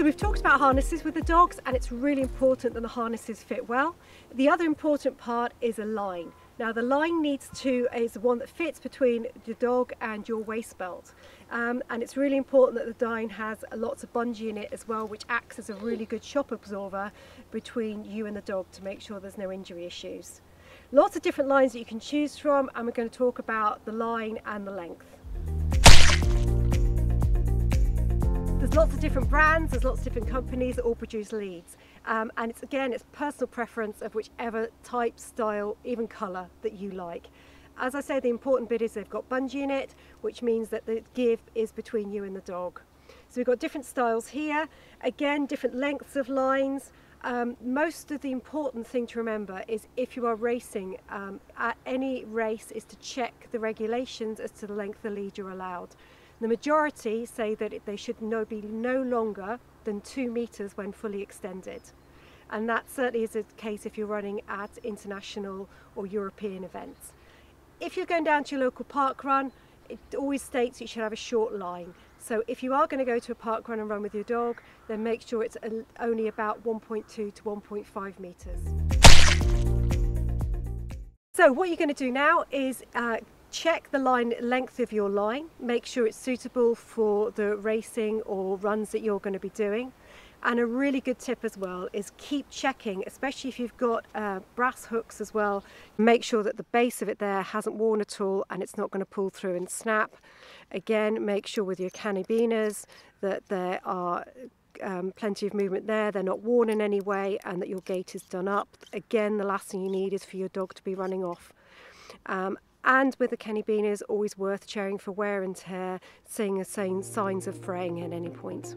So we've talked about harnesses with the dogs and it's really important that the harnesses fit well. The other important part is a line. Now the line needs to is the one that fits between the dog and your waist belt. Um, and it's really important that the line has lots of bungee in it as well which acts as a really good shock absorber between you and the dog to make sure there's no injury issues. Lots of different lines that you can choose from and we're going to talk about the line and the length. There's lots of different brands, there's lots of different companies that all produce leads. Um, and it's again, it's personal preference of whichever type, style, even colour that you like. As I say, the important bit is they've got bungee in it, which means that the give is between you and the dog. So we've got different styles here, again, different lengths of lines. Um, most of the important thing to remember is if you are racing um, at any race is to check the regulations as to the length of lead you're allowed. The majority say that they should no, be no longer than two metres when fully extended. And that certainly is the case if you're running at international or European events. If you're going down to your local park run, it always states you should have a short line. So if you are going to go to a park run and run with your dog, then make sure it's only about 1.2 to 1.5 metres. So what you're going to do now is uh, check the line length of your line, make sure it's suitable for the racing or runs that you're going to be doing. And a really good tip as well is keep checking, especially if you've got uh, brass hooks as well. Make sure that the base of it there hasn't worn at all and it's not going to pull through and snap. Again, make sure with your carabiners that there are um, plenty of movement there, they're not worn in any way and that your gate is done up. Again, the last thing you need is for your dog to be running off. Um, and with the carabiners, always worth checking for wear and tear, seeing signs of fraying at any point.